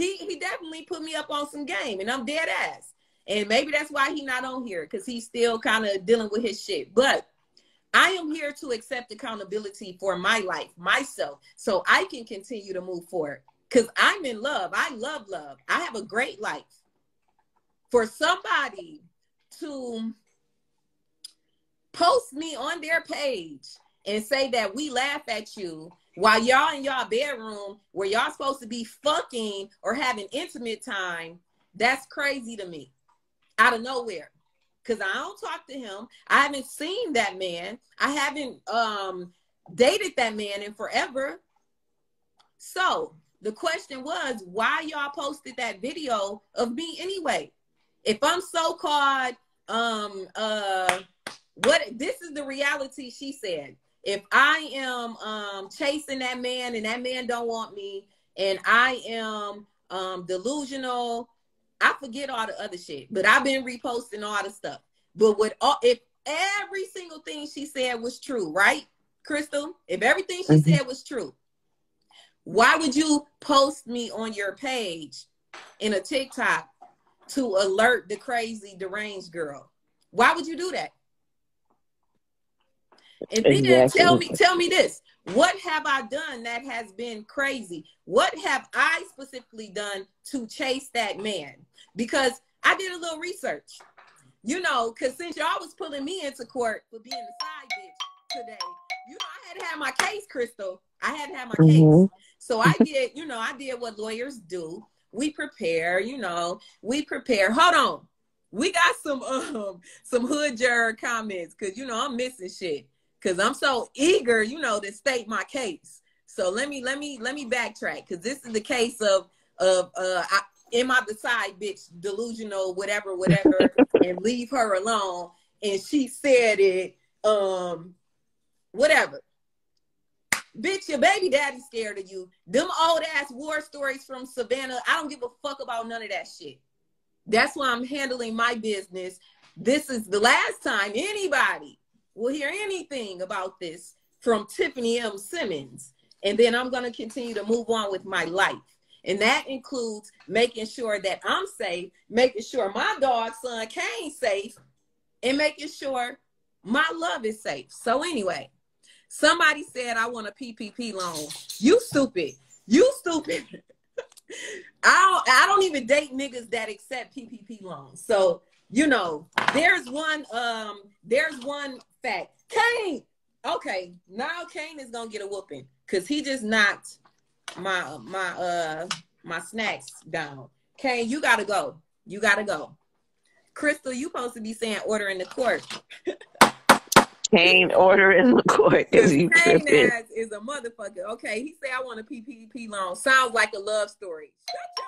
he he definitely put me up on some game, and I'm dead ass. And maybe that's why he not on here because he's still kind of dealing with his shit. But I am here to accept accountability for my life, myself, so I can continue to move forward. Because I'm in love. I love love. I have a great life. For somebody to post me on their page and say that we laugh at you while y'all in y'all bedroom where y'all supposed to be fucking or having intimate time, that's crazy to me. Out of nowhere. Cause I don't talk to him. I haven't seen that man. I haven't um dated that man in forever. So the question was why y'all posted that video of me anyway? If I'm so called um uh what this is the reality she said if i am um chasing that man and that man don't want me and i am um delusional i forget all the other shit but i've been reposting all the stuff. But with all if every single thing she said was true right crystal? If everything she mm-hmm. said was true why would you post me on your page in a tiktok to alert the crazy deranged girl? Why would you do that and then exactly. tell me, tell me this. What have I done that has been crazy? What have I specifically done to chase that man? Because I did a little research. You know, because since y'all was pulling me into court for being the side bitch today, you know, I had to have my case, Crystal. I had to have my mm-hmm. case. So I did, you know, I did what lawyers do. We prepare, you know, we prepare. Hold on. We got some um some hood juror comments because you know I'm missing shit. Because I'm so eager, you know, to state my case. So let me let me let me backtrack because this is the case of of uh I, am I the side bitch delusional whatever whatever and leave her alone? And she said it um whatever. Bitch your baby daddy scared of you. Them old ass war stories from savannah i don't give a fuck about none of that shit that's why i'm handling my business this is the last time anybody will hear anything about this from Tiffany M. Simmons. And then I'm going to continue to move on with my life. And that includes making sure that I'm safe, making sure my dog son Kane's safe, and making sure my love is safe. So anyway, somebody said I want a PPP loan. You stupid. You stupid. I don't, I don't even date niggas that accept PPP loans. So you know, there's one um there's one fact. Kane, okay, now Kane is gonna get a whooping because he just knocked my my uh my snacks down. Kane, you gotta go. You gotta go. Crystal, you supposed to be saying order in the court. Kane order in the court because you tripping. is a motherfucker. Okay, he say I want a PPP loan. Sounds like a love story. Shut